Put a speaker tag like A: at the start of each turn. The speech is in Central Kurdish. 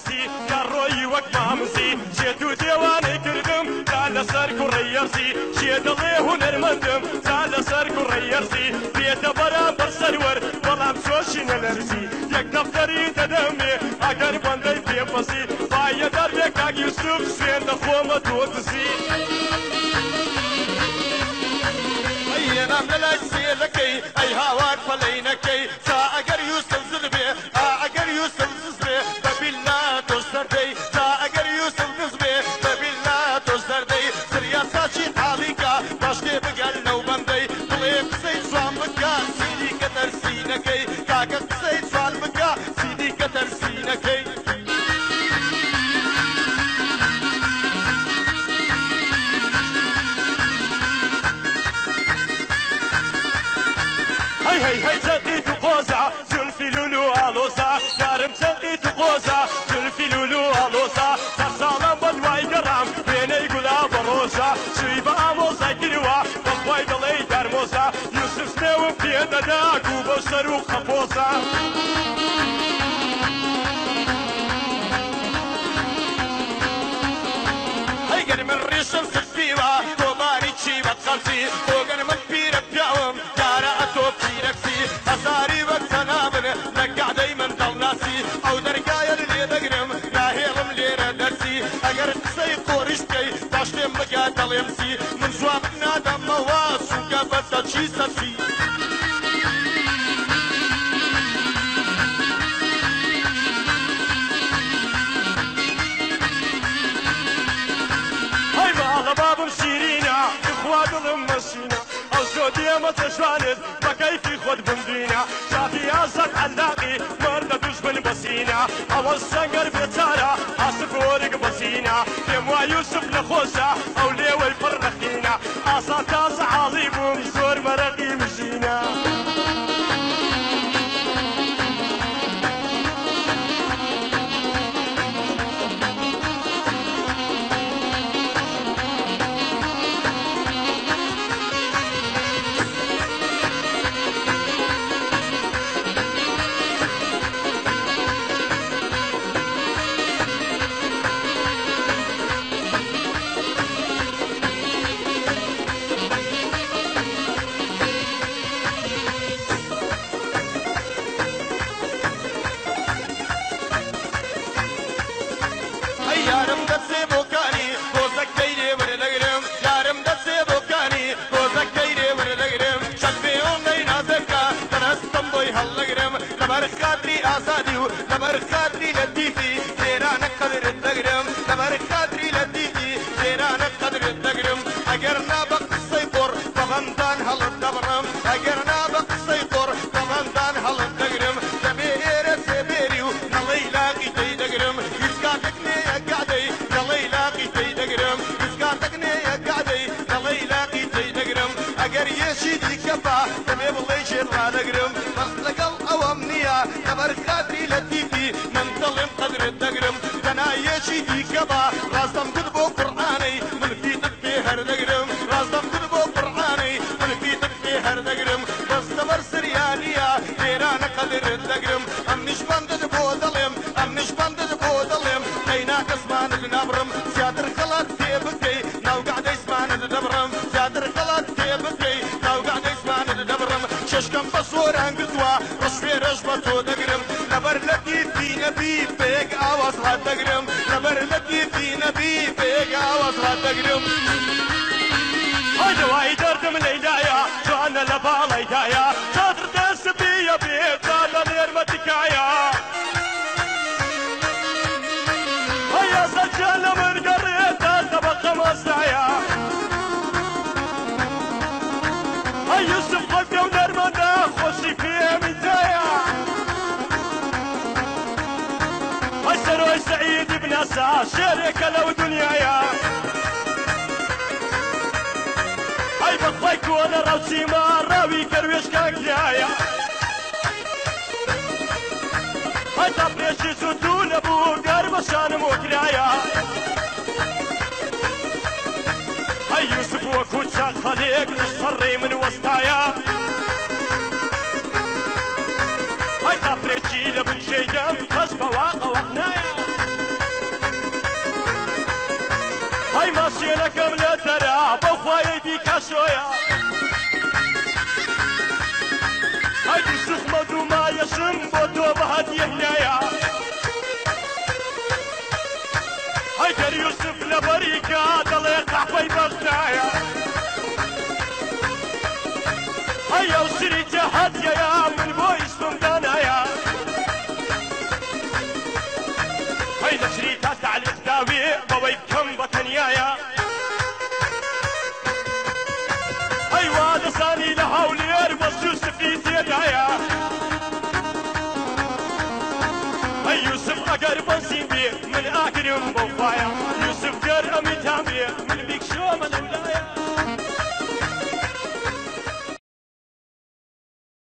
A: مامسی کەڕۆی وەک مامسی شێت و دێوانەی کردم تا لەسەر کوڕیەرسی شێ دەڵێ هوەرمەندم تا لەسەر کوڕیەرسی پێتە بەرام بەسەروەر بەڵام چۆشی نەلەرسی یەک دەفتەری دەدەمێ ئەگەر بەندەی پێپەسی
B: زردي تا اگر يوسف نزبي ببلا تو زردي سريا ساشي حاليكا باشتي بقال لو بندي طليق سيد سوام بكا سيدي كتر سينكي كاكا سيد سوال بكا سيدي كتر سينكي
A: هي هي هي زديت وقوزعة زلفي لولو علوزعة دارم سلقيت قوسة زلفي لولو هلوسة سرسالة بالواي قرام بيني قلا بروسة شريبة أموسة كروا بخواي دلي درموسة يوسف سنو بيدا داكو بشتر وخفوسة
B: هاي قرم الريش الخفيوة دوباري تشيبة خمسي suga basta chisa si
A: Hay ba ala babam sirina ikhwadum masina زودي ما تشوانت بكيفي خد بمدينة شافي أزد علاقي مرد دشمن بسينا أول سنقر بيتارا أصف ورق بسينا يموا يوسف لخوسة
B: نبر خاطري آساديو نبر خاطري لطيفي شيران قدر الدقرم نبر خاطري لطيفي شيران قدر الدقرم أجرنا بقصي فور فغمدان هل الدبرم أجرنا كبا خبر خاطري لتيتي نمظلم قدر الدقرم دنا يشيدي كبا راسم قلبو قرآني من في طبي هر دقرم راسم قلبو قرآني من في طبي هر دقرم بس دبر سريانيا ديران قدر الدقرم أم نشبه پێشکەم بە سۆران گتووە بە شوێرەش بە تۆ دەگرم لەبەر لە دیتی نەبی پێک ئاواز لا دەگرم لەبەر لە دیتی
A: نەبی پێک ئاواز لا دەگرم. هەدەوای دەردم لەیدایە جوانە لە باڵیدایە. ئەدا شێرێکە لەو دنیاە ئەی بەخوای کۆ لە ڕەوچیما ڕاوی کەروێشکاکرایە هەتا پێشی سوتو نەبوو گەر بەشانم وەکرایە ئەی یوسف وەکو چاک خەلێک سەڕێ من وەستایە هەتا پرێکی لە بنشێدەم کەس بەواقەوە سرا بخوای بیکاشویا هایدی شخمە دوو مایەشم بۆ تۆ بەهات یەک تكرم بوفايا يوسف جرأ متامرية من بيك شو من ولاية